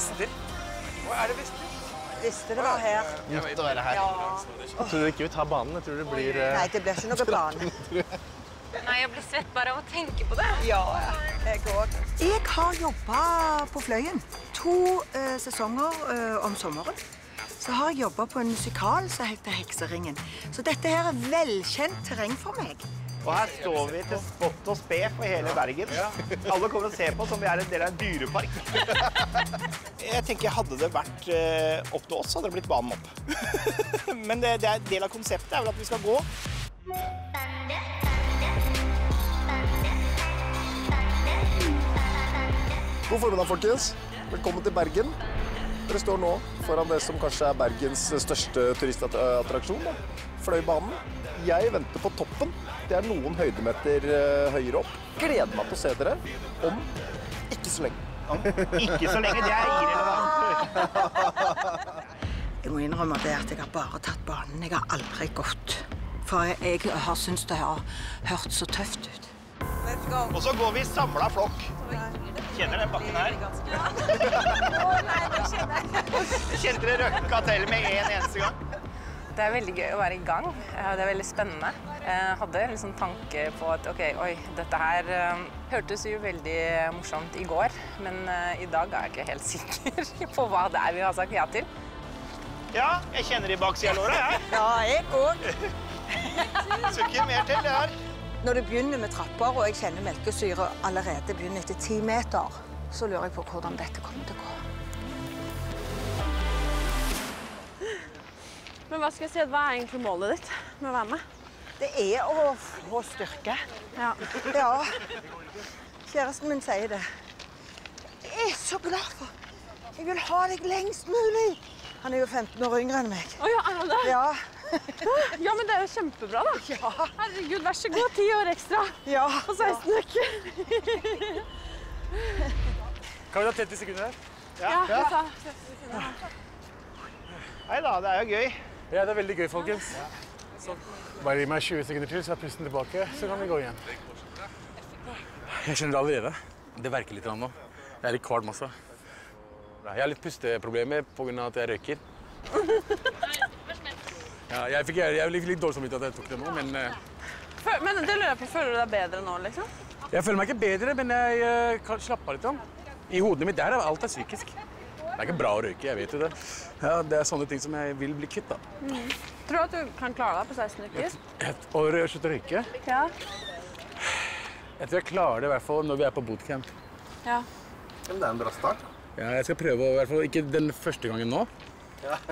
Vester. Hva er det Vester? Visste det var her. Måtte være her. Ja. tror du ikke vi ta banen. Jeg tror det blir eh, Nei, det blir ikke noe bane. Nei, jeg blir svett bare av å tenke på det. Ja, jeg òg. Jeg har jobba på Fløyen to uh, sesonger uh, om sommeren. Så har jeg jobba på en musikal som heter Hekseringen. Så dette her er velkjent terreng for meg. Og her står vi til spott og spe for hele Bergen. Alle kommer og ser på som vi er en del av en dyrepark. Jeg tenker Hadde det vært eh, opp til oss, hadde det blitt banen opp. Men det, det er del av konseptet er vel at vi skal gå. God formiddag, folkens. Velkommen til Bergen. Dere står nå foran det som kanskje er Bergens største turistattraksjon, da. Fløibanen. Jeg venter på toppen. Det er noen høydemeter eh, høyere opp. Gleder meg til å se dere om ikke så lenge. Ikke så lenge, det er irrelevant. Jeg må innrømme det at jeg har bare tatt banen. Jeg har aldri gått. For jeg, jeg har syntes det har hørt så tøft ut. Og så går vi samla flokk. Kjenner den bakken her? Kjente dere røkka til med en eneste gang? Det er veldig gøy å være i gang. Det er veldig spennende. Jeg hadde en liksom tanke på at ok, oi, dette her eh, hørtes jo veldig morsomt i går, men eh, i dag er jeg ikke helt sikker på hva det er vi har sagt ja til. Ja, jeg kjenner i baksida av låra, jeg. Ja, jeg òg. Skal ikke mer til det her. Når det begynner med trapper, og jeg kjenner melkesyre allerede begynner etter ti meter, så lurer jeg på hvordan dette kommer til å gå. Men hva skal jeg si, hva er egentlig målet ditt med å være med? Det er å få styrke. Ja. Ja. Kjæresten min sier det. Jeg er så glad for Jeg vil ha deg lengst mulig. Han er jo 15 år yngre enn meg. Å ja, er han det? Ja. Ja, men det er jo kjempebra, da. Ja. Herregud, vær så god. Ti år ekstra Ja. Og 16 uker. Kan vi ta 30 sekunder Ja. Ja, ja. Nei da, det er jo gøy. Ja, det er veldig gøy, folkens. Sånn. Bare gi meg 20 sekunder til, så er pusten tilbake, så kan vi gå igjen. Jeg kjenner det allerede. Det verker litt nå. Jeg er litt kvalm også. Jeg har litt pusteproblemer pga. at jeg røyker. Ja, jeg, fikk, jeg, jeg fikk litt dårlig samvittighet at jeg tok det nå, men eh, Men det lurer på, føler du deg bedre nå, liksom? jeg føler meg ikke bedre, men jeg eh, kan slappe av litt. I hodet mitt der er alt er psykisk. Det er ikke bra å røyke, jeg vet jo det. Ja, det er sånne ting som jeg vil bli kvitt. da. Tror du at du kan klare deg på 16 uker? Et år å slutte å røyke. Ja. Jeg tror jeg klarer det i hvert fall når vi er på bootcamp. ja. Men det er en bra start. Ja, jeg skal prøve, å- i hvert fall ikke den første gangen nå,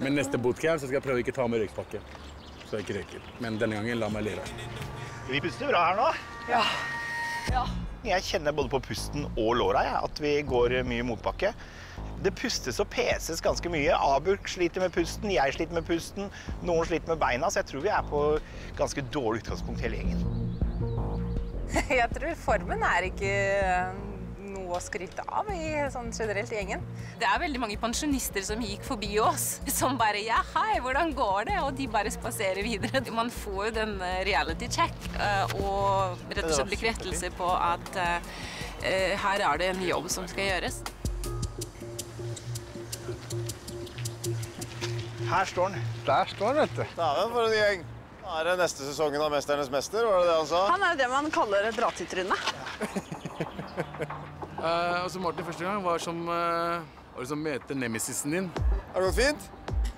men neste bootcamp så skal jeg prøve å ikke ta med røykpakke. Så jeg ikke røyker. Men denne gangen la meg leve. Vi puster bra her nå. Ja. Jeg kjenner både på pusten og låra jeg, at vi går mye motbakke. Det pustes og peses ganske mye. Aburk sliter med pusten, jeg sliter med pusten, noen sliter med beina, så jeg tror vi er på ganske dårlig utgangspunkt hele gjengen. Jeg tror formen er ikke noe å skryte av i, sånn generelt i gjengen. Det er veldig mange pensjonister som gikk forbi oss, som bare ja, hei, hvordan går det? Og de bare spaserer videre. Man får jo den eh, reality check eh, og rett og slett bekreftelse på at uh, her er det en jobb som skal gjøres. Her står han. Der står han, vet du. Dæven, for en gjeng. Da er det neste sesongen av 'Mesternes mester', var det det han sa? Han er jo det man kaller et dra-til-tryne. Uh, altså Martin første gang var som uh, å som møter nemesisen din. Har det gått fint?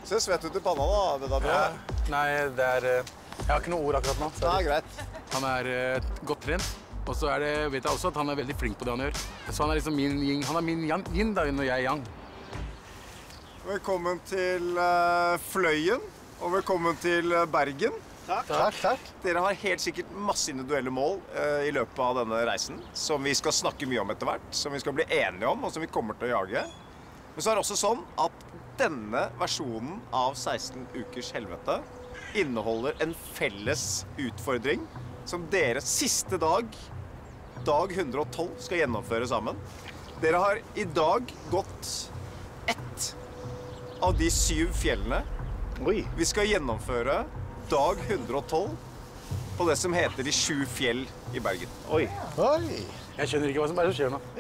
Ser svett ut i panna, da. Det er bra. Nei, det er uh, Jeg har ikke noe ord akkurat nå. Det er greit. Han er uh, godt trent. Og så er vet jeg også at han er veldig flink på det han gjør. Så han er liksom min yin, han er min yang, yin da, når jeg er yang. Velkommen til eh, Fløyen, og velkommen til eh, Bergen. Takk. Takk, takk. Dere har helt sikkert masse individuelle mål eh, i løpet av denne reisen, som vi skal snakke mye om etter hvert, som vi skal bli enige om, og som vi kommer til å jage. Men så er det også sånn at denne versjonen av 16 ukers helvete inneholder en felles utfordring som dere siste dag, dag 112, skal gjennomføre sammen. Dere har i dag gått ett av de syv fjellene Oi. vi skal gjennomføre dag 112 på det som heter De sju fjell i Bergen. Oi. Oi. Jeg skjønner ikke hva som bare skjer nå.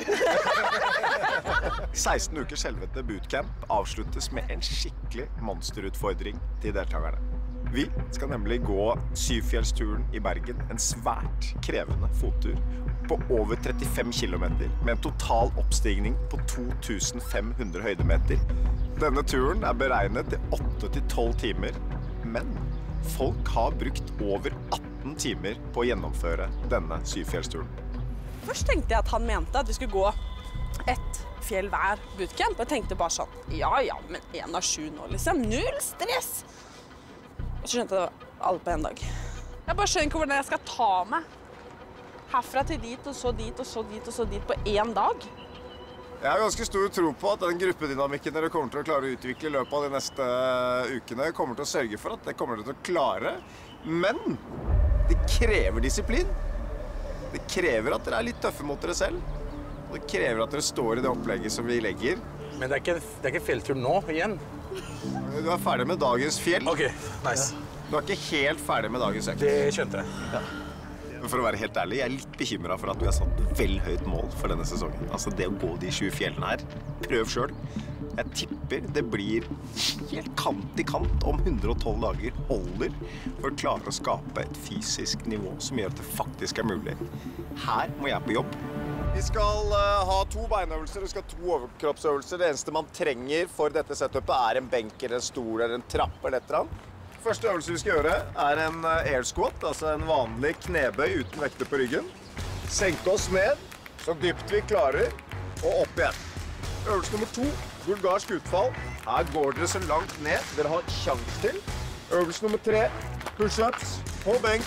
16 ukers helvete bootcamp avsluttes med en skikkelig monsterutfordring til deltakerne. Vi skal nemlig gå Syvfjellsturen i Bergen, en svært krevende fottur på over 35 km med en total oppstigning på 2500 høydemeter. Denne turen er beregnet til 8-12 timer, men folk har brukt over 18 timer på å gjennomføre denne Syvfjellsturen. Først tenkte jeg at han mente at vi skulle gå ett fjell hver bootcamp. Og jeg tenkte bare sånn Ja ja, men én av sju nå, liksom. Null stress. Og så skjønte jeg det var alle på én dag. Jeg bare skjønner ikke hvordan jeg skal ta meg herfra til dit, og så dit, og så dit, og så dit på én dag. Jeg har ganske stor tro på at den gruppedynamikken dere kommer til å klare å utvikle i løpet av de neste ukene, kommer til å sørge for at det kommer dere til å klare. Men det krever disiplin. Det krever at dere er litt tøffe mot dere selv. Og det krever at dere står i det opplegget som vi legger. Men det er ikke, det er ikke fjelltur nå igjen. Du er ferdig med dagens fjell. OK, nice. Du er ikke helt ferdig med dagens økt. Det skjønte jeg. Men for å være helt ærlig, jeg er litt bekymra for at du har satt vel høyt mål for denne sesongen. Altså det å gå de sju fjellene her. Prøv sjøl. Jeg tipper det blir helt kant i kant om 112 dager holder for å klare å skape et fysisk nivå som gjør at det faktisk er mulig. Her må jeg på jobb. Vi skal eh, ha to beinøvelser og to overkroppsøvelser. Det eneste man trenger for dette setupet, er en benk eller en stol eller en trapp eller et eller annet. Første øvelse vi skal gjøre, er en eh, air squat, altså en vanlig knebøy uten vekter på ryggen. Senke oss ned så dypt vi klarer, og opp igjen. Øvelse nummer to, bulgarsk utfall. Her går dere så langt ned dere har sjanse til. Øvelse nummer tre, pushups på benk.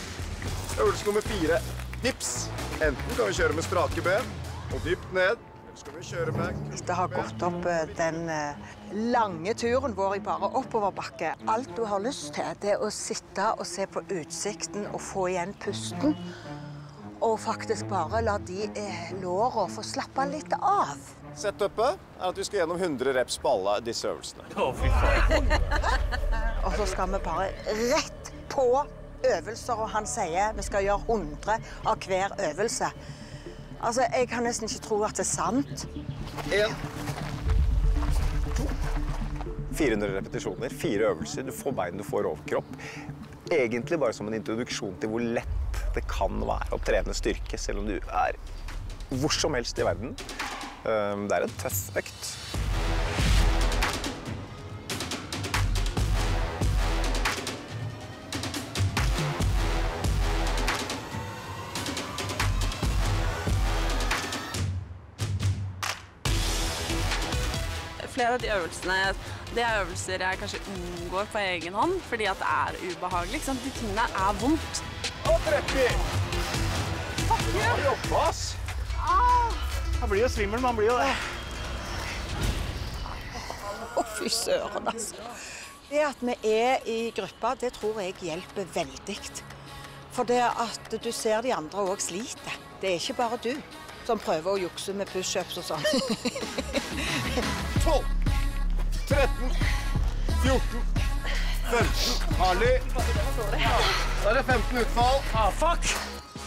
Øvelse nummer fire, dips. Enten kan vi kjøre med strake ben og dypt ned, Etter å ha gått opp eh, den eh, lange turen vår i bare oppoverbakke, alt du har lyst til, det er å sitte og se på utsikten og få igjen pusten. Og faktisk bare la de eh, låra få slappe litt av. Setupet er at vi skal gjennom 100 reps på alle disse øvelsene. Å, fy faen. Og så skal vi bare rett på øvelser, og han sier vi skal gjøre 100 av hver øvelse. Altså, Jeg kan nesten ikke tro at det er sant. En, to, 400 repetisjoner, fire øvelser. Du får bein, du får overkropp. Egentlig bare som en introduksjon til hvor lett det kan være å trene styrke, selv om du er hvor som helst i verden. Um, Det er en tøff økt. Flere av de øvelsene det er øvelser jeg kanskje unngår på egen hånd fordi at det er ubehagelig. Ikke sant? De tingene er vondt. Og 30! Bra jobba, ass! Man blir jo svimmel, man blir jo det. Å, fy søren, altså. Det at vi er i gruppa, det tror jeg hjelper veldig. For det at du ser de andre òg sliter. Det er ikke bare du som prøver å jukse med pushups og sånn. 12, 13, 14, 15. Harley. Da er det 15 utfall. Ah, fuck!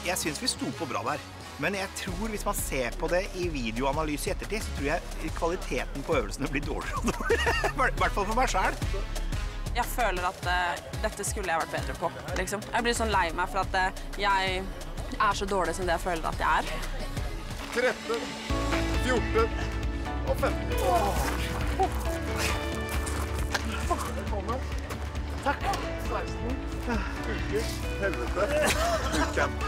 Jeg syns vi sto på bra der. Men jeg tror hvis man ser på det i videoanalyse i ettertid, så tror jeg kvaliteten på øvelsene blir dårligere og dårligere. I hvert fall for meg sjæl. Jeg føler at uh, dette skulle jeg vært bedre på. Liksom. Jeg blir sånn lei meg for at uh, jeg er så dårlig som det jeg føler at jeg er. 13, 14 og 15. Velkommen. Takk. 16 Uker. helvete bootcamp.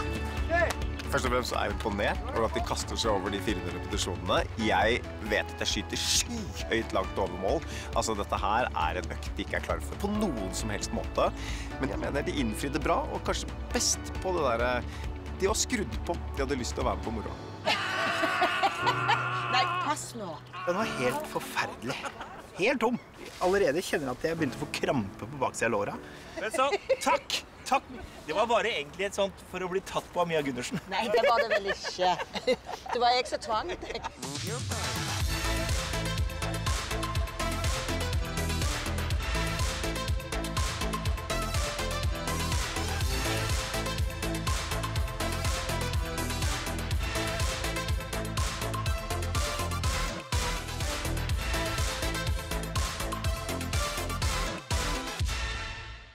Først og fremst er jeg imponert over at de kaster seg over de 400 repetisjonene. Jeg vet at jeg skyter skyhøyt langt over mål. Altså, dette her er en økt de ikke er klar for på noen som helst måte. Men jeg mener de innfridde bra, og kanskje best på det derre De var skrudd på. De hadde lyst til å være med på moroa. Nå. Den var helt forferdelig. Helt tom. Allerede kjenner jeg at jeg begynte å få krampe på baksida av låra. Men så, takk! Takk. Det var bare egentlig et sånt for å bli tatt på av Mia Gundersen. Nei, det var det vel ikke. Det var jeg som tvang deg.